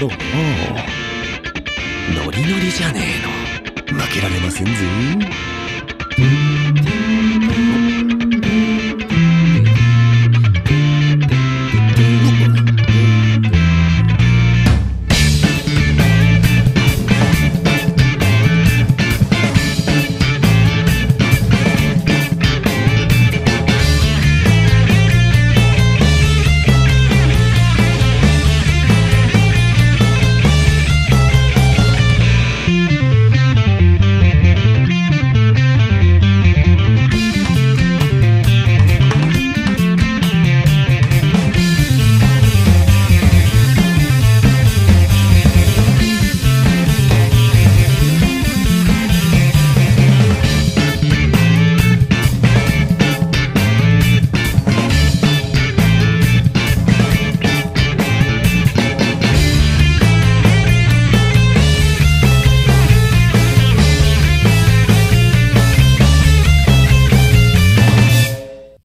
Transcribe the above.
ろ。ノリノリじゃねえの。負けられませんぜ。